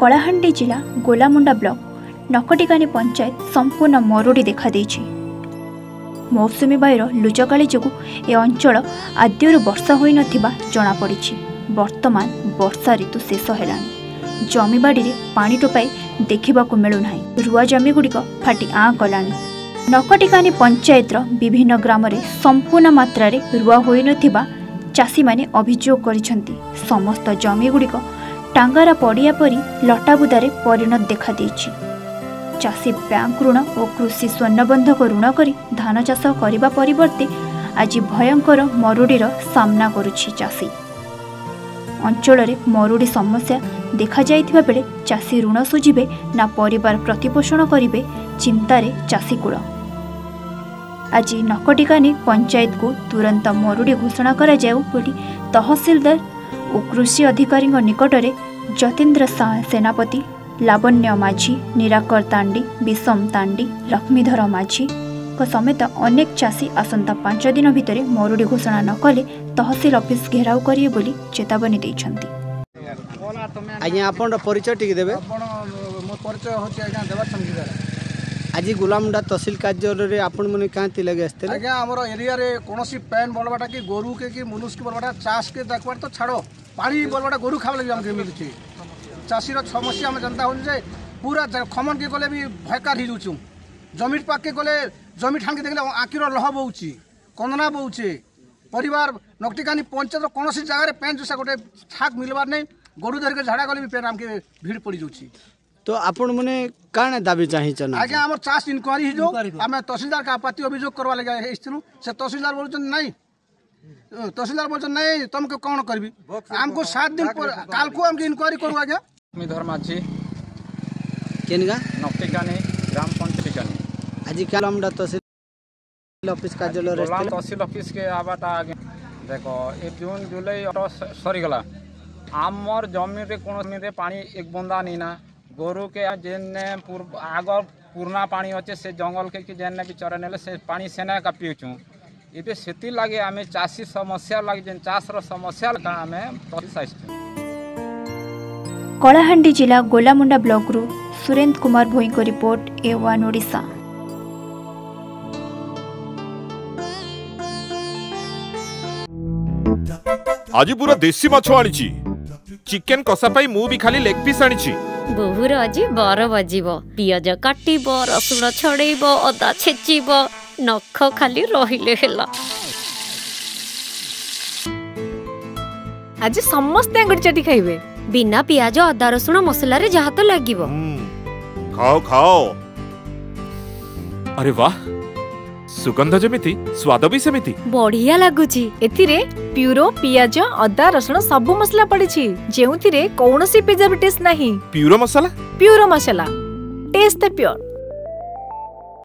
କଳାହାଣ୍ଡି ଜିଲ୍ଲା ଗୋଲାମୁଣ୍ଡା ବ୍ଲକ ନକଟିକାନି ପଞ୍ଚାୟତ ସମ୍ପୂର୍ଣ୍ଣ ମରୁଡ଼ି ଦେଖାଦେଇଛି। ମୌସୁମୀ ବାୟୁର ଲୁଚକାଳି ଯୋଗୁଁ ଏ ଅଞ୍ଚଳ ଆଦ୍ୟରୁ ବର୍ଷା ହୋଇନଥିବା ଜଣାପଡ଼ିଛି। ବର୍ତ୍ତମାନ ବର୍ଷା ଋତୁ ଶେଷ ହେଲାଣି। ଜମିବାଡ଼ିରେ ପାଣି ଟୋପାଏ ଦେଖିବାକୁ ମିଳୁନାହିଁ। ରୁଆ ଜମିଗୁଡ଼ିକ ଫାଟି ଆଁ କଲାଣି ନକଟିକାନି ପଞ୍ଚାୟତର ବିଭିନ୍ନ ଗ୍ରାମରେ ସମ୍ପୂର୍ଣ୍ଣ ମାତ୍ରାରେ ରୁଆ ହୋଇନଥିବା ଚାଷୀମାନେ ଅଭିଯୋଗ କରିଛନ୍ତି। ସମସ୍ତ ଜମିଗୁଡ଼ିକ ଟାଙ୍ଗରା ପଡ଼ିଆ ପରି ଲଟାବୁଦାରେ ପରିଣତ ଦେଖାଦେଇଛି। ଚାଷୀ ବ୍ୟାଙ୍କ ଋଣ ଓ କୃଷି ସ୍ୱର୍ଣ୍ଣବନ୍ଧକ ଋଣ କରି ଧାନ ଚାଷ କରିବା ପରିବର୍ତ୍ତେ ଆଜି ଭୟଙ୍କର ମରୁଡ଼ିର ସାମ୍ନା କରୁଛି ଚାଷୀ। ଅଞ୍ଚଳରେ ମରୁଡ଼ି ସମସ୍ୟା ଦେଖାଯାଇଥିବା ବେଳେ ଚାଷୀ ଋଣ ସୁଝିବେ ନା ପରିବାର ପ୍ରତିପୋଷଣ କରିବେ ଚିନ୍ତାରେ ଚାଷୀକୂଳ। ଆଜି ନକଟିକାନି ପଞ୍ଚାୟତକୁ ତୁରନ୍ତ ମରୁଡ଼ି ଘୋଷଣା କରାଯାଉ ବୋଲି ତହସିଲଦାର ଓ କୃଷି ଅଧିକାରୀଙ୍କ ନିକଟରେ ଯତୀନ୍ଦ୍ର ସେନାପତି ଲାବଣ୍ୟ ମାଝୀ ନିରାକର ତାଣ୍ଡି ବିଷମ ତାଣ୍ଡି ଲକ୍ଷ୍ମୀଧର ମାଝୀଙ୍କ ସମେତ ଅନେକ ଚାଷୀ ଆସନ୍ତା ପାଞ୍ଚ ଦିନ ଭିତରେ ମରୁଡ଼ି ଘୋଷଣା ନ କଲେ ତହସିଲ ଅଫିସ ଘେରାଉ କରିବେ ବୋଲି ଚେତାବନୀ ଦେଇଛନ୍ତି। ଆଜ୍ଞା ଆପଣର ପରିଚୟ ଟିକେ ଦେବେ? ଆପଣ ମୋ ପରିଚୟ ହେଉଛି ଆଜ୍ଞା ଦେବାର ସଙ୍ଗୀଦାର ଆଜି ଗୁଲାମୁଣ୍ଡା ତହସିଲ କାର୍ଯ୍ୟାଳୟରେ ଆପଣମାନେ କାହାନ୍ତି ଲାଗି ଆସିଥିଲେ? ଆଜ୍ଞା ଆମର ଏରିଆରେ କୌଣସି ପ୍ୟାନ୍ ବଲବାଟା କି ଗୋରୁ କେ କି ମନୁଷ୍ୟ ବଲବାଟା ଚାଷ କେ ଦେଖବାର ତ ଛାଡ଼। ପାଣି ବଲବାଟା ଗୋରୁ ଖାଇବା ଲାଗି ଆମକୁ ମିଳୁଛି ଚାଷୀର ସମସ୍ୟା ଆମେ ଜାଣିତା ହଉଛୁ ଯେ ପୁରା ଖମନ କେ ଗଲେ ବି ଭୟକାର ହେଇଯାଉଛୁ ଜମି ପାଖକେ ଗଲେ ଜମି ଠାଣକେ ଦେଖିଲେ ଆଖିର ଲହ ବହୁଛି କନ୍ଦନା ବହୁଛେ ପରିବାର ନକଟିକାନି ପଞ୍ଚାୟତର କୌଣସି ଜାଗାରେ ପ୍ୟାନ୍ ଜୁସା ଗୋଟେ ଠାକ୍ ମିଲବାର ନାହିଁ ଗୋରୁ ଧରିକି ଝାଡ଼ା ଗଲେ ବି ପ୍ୟାନ୍ ଆମକେ ଭିଡ଼ ପଡ଼ିଯାଉଛି ତ ଆପଣମାନେ କାଣା ଦାବି ଚାହିଁଛନ୍ ଆଜ୍ଞା ଆମର ଚାଷ ଇନକ୍ୱାରି ହେଇଯାଉ ଆମେ ତହସିଲଦାର କାହା ପାତି ଅଭିଯୋଗ କରିବା ଲାଗି ହେଇଥିଲୁ ସେ ତହସିଲଦାର ବୋଲୁଛନ୍ତି ନାଇଁ तहसीलदार बोल नाई तुमको कौन करी आमको सात दिन कल को इनक्वारी करूँ आज तहसील ऑफ़िस के देख ए जून जुलाई अट सरीगला। आमर ज़मीन रे कौन पा एक बुंदा नहीं ना। गोरु के जेने आग पुर्णा पा अच्छे से जंगल के जेने भी चरे ना से पा सेना पीछू ଏବେ ସେଥିର୍ଲାଗି ଆମେ ଚାଷୀ ସମସ୍ୟା ଲାଗି ଯେନ୍ ଚାଷର ସମସ୍ୟା ଲାଗି ଆମେ କଳାହାଣ୍ଡି ଜିଲ୍ଲା ଗୋଲାମୁଣ୍ଡା ବ୍ଲକରୁ ସୁରେନ୍ଦ୍ର କୁମାର ଭୋଇଙ୍କ ରିପୋର୍ଟ ଏ ୱାନ୍ ଓଡ଼ିଶା। ଆଜି ପୁରା ଦେଶୀ ମାଛ ଆଣିଛି। ଚିକେନ କଷା ପାଇଁ ମୁଁ ବି ଖାଲି ଲେଗ ପିସ୍ ଆଣିଛି। ବୋହୁର ଆଜି ବାର ବାଜିବ ପିଆଜ କାଟିବ ରସୁଣ ଛଡେଇବ ଅଦା ଛେଚିବ ନଖ ଖାଲି ରହିଲେ ହେଲା। ଆଜି ସମସ୍ତେ ଆଙ୍ଗୁଠି ଚାଟି ଖାଇବେ। ବିନା ପିଆଜ ଅଦା ରସୁଣ ମସଲାରେ ଯାହା ତ ଲାଗିବ। ଖାଅ ଖାଅ। ଆରେ ବାହ ସୁଗନ୍ଧ ଯେମିତି ସ୍ୱାଦ ବି ସେମିତି। ବଢିଆ ଲାଗୁଛି। ଏଥିରେ ପ୍ୟୁରୋ ପିଆଜ ଅଦା ରସୁଣ ସବୁ ମସଲା ପଡିଛି। ଯେଉଁଥିରେ କୌଣସି ପ୍ରିଜର୍ଭେଟିଭ୍ସ ନାହିଁ। ପିଉର ମସଲା? ପ୍ୟୁରୋ ମସଲା। ଟେଷ୍ଟ ଦ ପ୍યોર